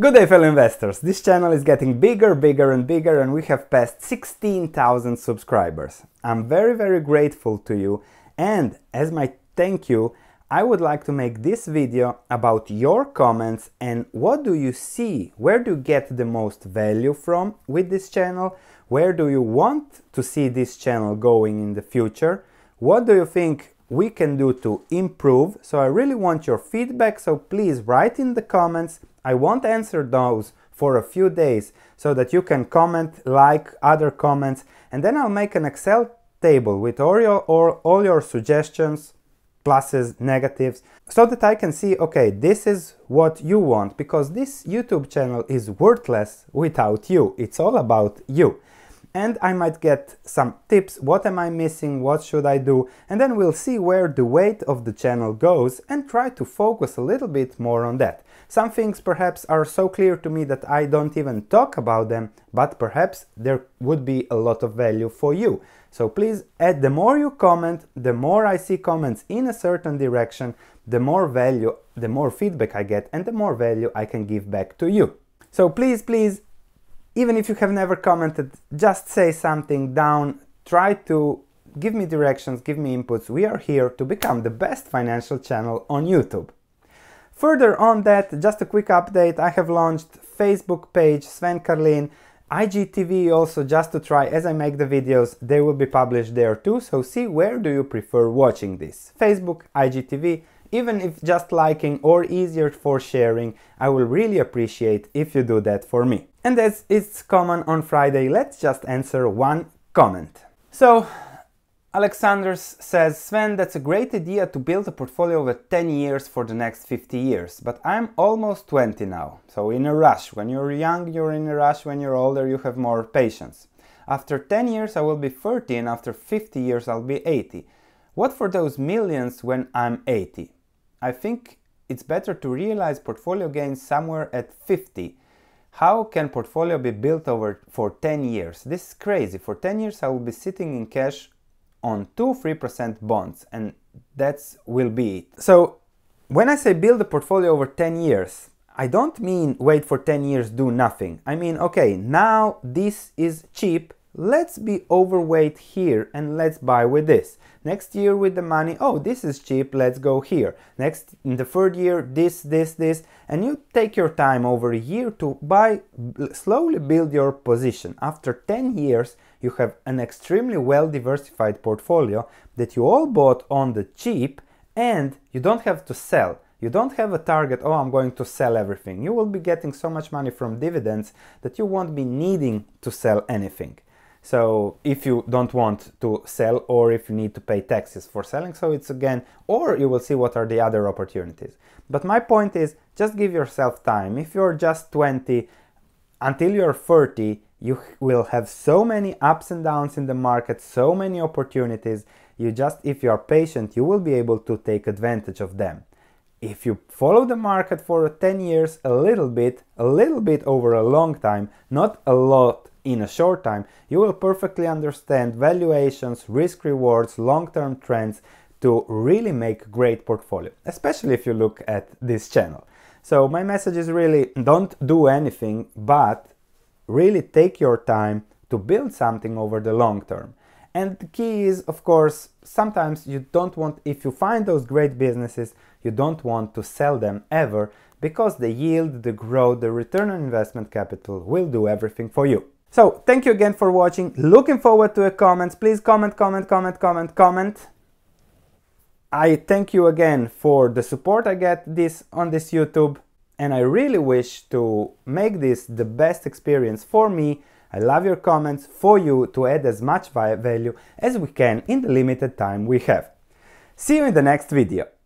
Good day fellow investors, this channel is getting bigger, bigger and bigger and we have passed 16,000 subscribers. I'm very very grateful to you and as my thank you I would like to make this video about your comments and what do you see, where do you get the most value from with this channel, where do you want to see this channel going in the future, what do you think we can do to improve. So I really want your feedback. So please write in the comments. I won't answer those for a few days so that you can comment, like other comments, and then I'll make an Excel table with all your, all, your suggestions, pluses, negatives, so that I can see, okay, this is what you want, because this YouTube channel is worthless without you. It's all about you and I might get some tips, what am I missing, what should I do, and then we'll see where the weight of the channel goes and try to focus a little bit more on that. Some things perhaps are so clear to me that I don't even talk about them, but perhaps there would be a lot of value for you. So please add the more you comment, the more I see comments in a certain direction, the more value, the more feedback I get and the more value I can give back to you. So please, please even if you have never commented, just say something down, try to give me directions, give me inputs. We are here to become the best financial channel on YouTube. Further on that, just a quick update, I have launched Facebook page Sven Carlin, IGTV also just to try as I make the videos, they will be published there too, so see where do you prefer watching this. Facebook, IGTV, even if just liking or easier for sharing, I will really appreciate if you do that for me. And as it's common on Friday, let's just answer one comment. So, Alexanders says, Sven, that's a great idea to build a portfolio over 10 years for the next 50 years, but I'm almost 20 now, so in a rush. When you're young, you're in a rush, when you're older, you have more patience. After 10 years, I will be 30, and after 50 years, I'll be 80. What for those millions when I'm 80? I think it's better to realize portfolio gains somewhere at 50. How can portfolio be built over for 10 years? This is crazy. For 10 years I will be sitting in cash on 2-3% bonds and that's will be it. So when I say build a portfolio over 10 years, I don't mean wait for 10 years do nothing. I mean okay, now this is cheap let's be overweight here and let's buy with this. Next year with the money, oh, this is cheap, let's go here. Next, in the third year, this, this, this, and you take your time over a year to buy, slowly build your position. After 10 years, you have an extremely well diversified portfolio that you all bought on the cheap and you don't have to sell. You don't have a target, oh, I'm going to sell everything. You will be getting so much money from dividends that you won't be needing to sell anything. So if you don't want to sell or if you need to pay taxes for selling, so it's again, or you will see what are the other opportunities. But my point is just give yourself time. If you're just 20, until you're 30, you will have so many ups and downs in the market, so many opportunities. You just, if you are patient, you will be able to take advantage of them. If you follow the market for 10 years, a little bit, a little bit over a long time, not a lot in a short time, you will perfectly understand valuations, risk rewards, long-term trends to really make great portfolio, especially if you look at this channel. So my message is really don't do anything, but really take your time to build something over the long term. And the key is, of course, sometimes you don't want, if you find those great businesses, you don't want to sell them ever because the yield, the growth, the return on investment capital will do everything for you. So thank you again for watching. Looking forward to your comments. Please comment, comment, comment, comment, comment. I thank you again for the support I get this on this YouTube and I really wish to make this the best experience for me. I love your comments for you to add as much value as we can in the limited time we have. See you in the next video.